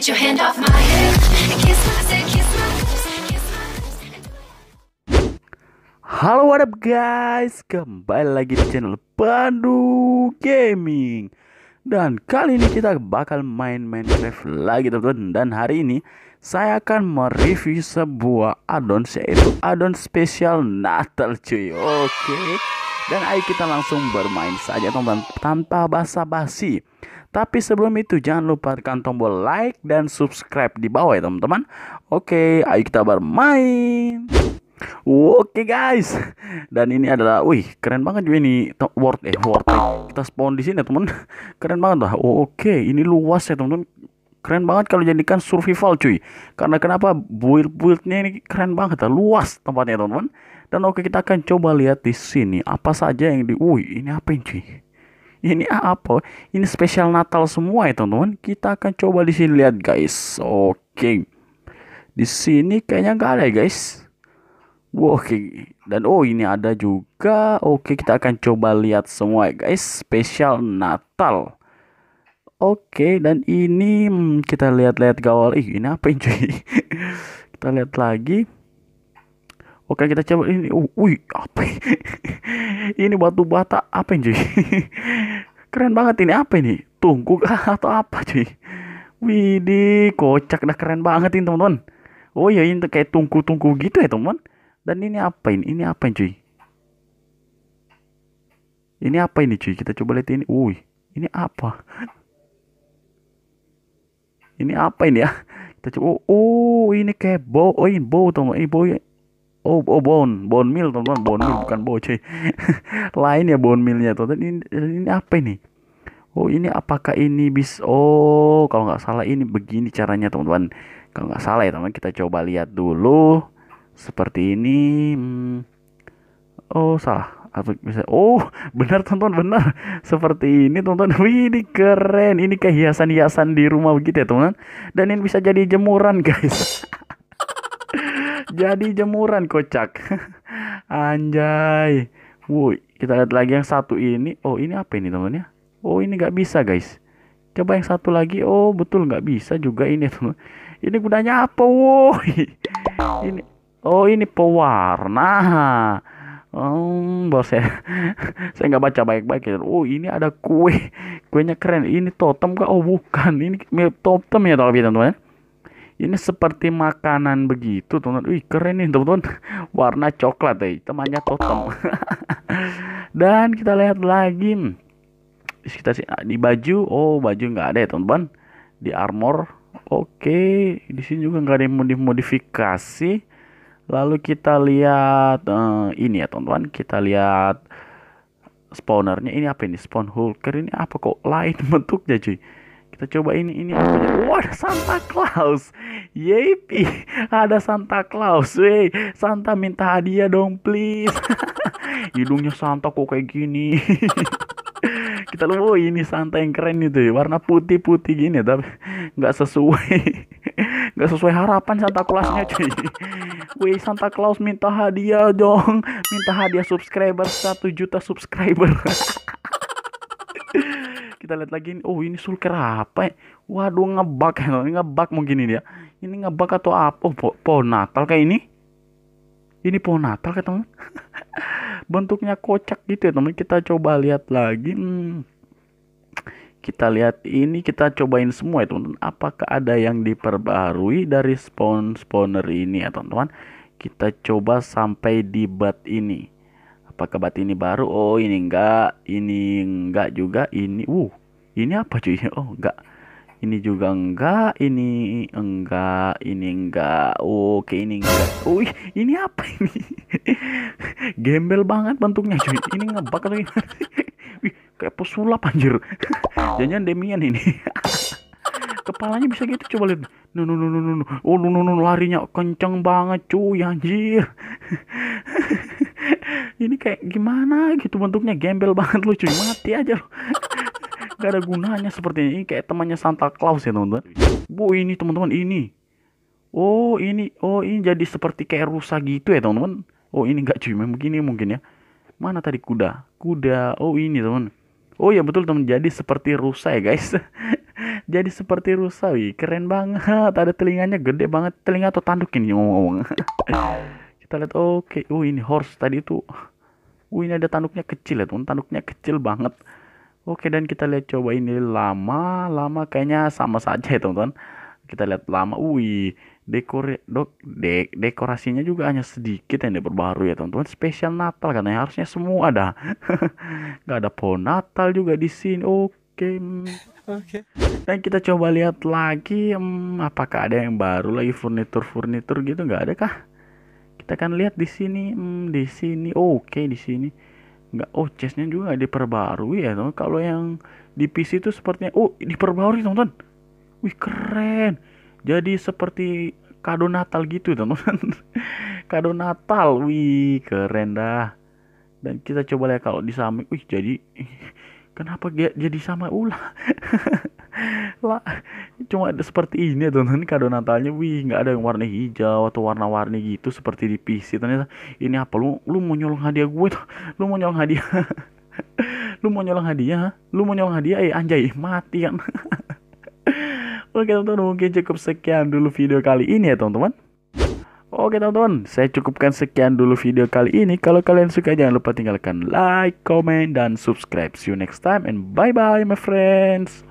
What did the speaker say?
Halo what up guys, kembali lagi di channel Pandu Gaming. Dan kali ini kita bakal main Minecraft lagi teman-teman. Dan hari ini saya akan mereview sebuah addon yaitu addon spesial Natal cuy. Oke. Dan ayo kita langsung bermain saja teman-teman tanpa basa-basi tapi sebelum itu jangan lupa tekan tombol like dan subscribe di bawah ya teman-teman. Oke ayo kita bermain. Oke guys, dan ini adalah, wih keren banget juga ini. World eh world eh, kita spawn di sini ya teman, keren banget lah. Oke, ini luas ya teman, keren banget kalau jadikan survival cuy. Karena kenapa? Build buildnya ini keren banget lah, luas tempatnya teman-teman. Dan oke kita akan coba lihat di sini. Apa saja yang di, wih ini apa ini cuy? Ini apa? Ini spesial Natal semua ya teman-teman. Kita akan coba di sini lihat guys. Oke, di sini kayaknya nggak ada ya guys. Oke, dan oh ini ada juga. Oke, kita akan coba lihat semua ya guys. Spesial Natal. Oke, dan ini hmm, kita lihat-lihat gawal. Ih, ini apa ini cuy? kita lihat lagi. Oke, kita coba ini. Uh, apa ini? batu bata apa ini keren banget ini apa ini? Tungku atau apa cuy? Widih, kocak dah keren banget ini teman-teman. Oh iya ini kayak tungku-tungku gitu ya teman. Dan ini apa ini? Ini apa ini cuy? Ini apa ini cuy? Kita coba lihat ini. Wih, ini apa? Ini apa ini ya? Kita coba. Oh, oh, ini kayak bow. Oh ini bow teman. Ini bow. Oh, oh bone, bone meal teman-teman, bone meal bukan bow cuy. Lain ya bone mealnya teman. Ini, ini apa ini? Oh ini apakah ini bis? Oh kalau nggak salah ini begini caranya teman-teman. Kalau nggak salah ya teman kita coba lihat dulu seperti ini. Hmm. Oh salah. Apa bisa? Oh benar teman-teman benar. Seperti ini teman-teman. Wih ini keren. Ini kayak hiasan-hiasan di rumah begitu ya teman-teman. Dan ini bisa jadi jemuran guys. Jadi jemuran kocak. Anjay. Woi kita lihat lagi yang satu ini. Oh ini apa ini teman-teman ya? Oh ini nggak bisa guys. Coba yang satu lagi. Oh betul nggak bisa juga ini teman. Ini gunanya apa? Woi. Ini. Oh ini pewarna. Oh, bos saya, saya nggak baca baik-baik ya. Oh ini ada kue, kuenya keren. Ini totem kah? Oh bukan, ini mirip totem ya tapi teman-teman. Ini seperti makanan begitu teman-teman. Wih keren nih teman-teman. Warna coklat ya, temannya totem. Dan kita lihat lagi. Kita sih di baju. Oh baju nggak ada ya teman-teman di armor. Oke di sini juga nggak ada yang modif modifikasi. Lalu kita lihat eh, ini ya teman-teman kita lihat spawnernya. Ini apa ini? Spawn hulker. Ini apa kok lain bentuknya cuy kita coba ini ini. Apa wah Santa Claus. Yepi ada Santa Claus wey Santa minta hadiah dong please. Hidungnya Santa kok kayak gini. Kita lihat oh ini Santa yang keren itu ya. Warna putih-putih gini tapi nggak sesuai. Nggak sesuai harapan Santa Clausnya cuy. Wih Santa Claus minta hadiah dong. Minta hadiah subscriber satu juta subscriber kita lihat lagi nih. oh ini sulker apa ya? Waduh ngebug ini ngebug mungkin ini ya ini ngebug atau apa? Oh, po pohon Natal kayak ini. Ini pohon Natal kayak teman bentuknya kocak gitu ya teman kita coba lihat lagi. Hmm. kita lihat ini kita cobain semua ya teman apakah ada yang diperbarui dari spawn spawner ini ya teman-teman? Kita coba sampai di bat ini. Apakah bat ini baru? Oh ini enggak. Ini enggak juga. Ini uh ini apa cuy? Oh enggak. Ini juga enggak ini enggak ini enggak. Oke ini enggak. Wih ini apa ini? Gembel banget bentuknya cuy. Ini ngebak atau gimana? Wih kayak pesulap anjir. Jangan Demian ini. Kepalanya bisa gitu coba lihat. No no no no no oh no no no. Larinya kenceng banget cuy anjir. Ini kayak gimana gitu bentuknya? Gembel banget lu cuy. Mati aja lu gak ada gunanya seperti ini. Kayak temannya Santa Claus ya teman-teman. Bu ini teman-teman ini. Oh ini. Oh ini jadi seperti kayak rusa gitu ya teman-teman. Oh ini enggak cuy. Memang begini mungkin ya. Mana tadi? Kuda. Kuda. Oh ini teman oh ya betul teman jadi seperti rusa ya guys. Jadi seperti rusa wih. Keren banget. Ada telinganya gede banget. Telinga atau tanduk ini ngomong-ngomong. Kita lihat. Oke. Oh ini horse tadi itu oh ini ada tanduknya kecil ya teman tanduknya kecil banget oke dan kita lihat coba ini lama lama kayaknya sama saja ya teman-teman. Kita lihat lama wih dekor dok dek dekorasinya juga hanya sedikit yang diperbarui ya teman-teman. Spesial Natal katanya harusnya semua ada. Nggak ada pohon Natal juga di sini oke. Oke. dan kita coba lihat lagi hmm, apakah ada yang baru lagi furnitur furnitur gitu nggak ada kah? Kita kan lihat di sini hmm, di sini oke di sini nggak oh chestnya juga diperbarui ya teman kalau yang di PC itu sepertinya oh diperbarui teman-teman wih keren. Jadi seperti kado Natal gitu teman-teman kado Natal. Wih keren dah. Dan kita coba lihat kalau di samping wih jadi kenapa dia jadi sama ulah lah cuma ada seperti ini ya teman-teman kado Natalnya wih nggak ada yang warna hijau atau warna-warni gitu seperti di PC ternyata ini apa? Lu lu mau nyolong hadiah gue tuh? Lu mau nyolong hadiah? Lu mau nyolong hadiah lu mau nyolong hadiah? Eh anjay mati kan? Oke teman-teman mungkin cukup sekian dulu video kali ini ya teman-teman Oke teman-teman saya cukupkan sekian dulu video kali ini. Kalau kalian suka jangan lupa tinggalkan like, comment, dan subscribe. See you next time and bye bye my friends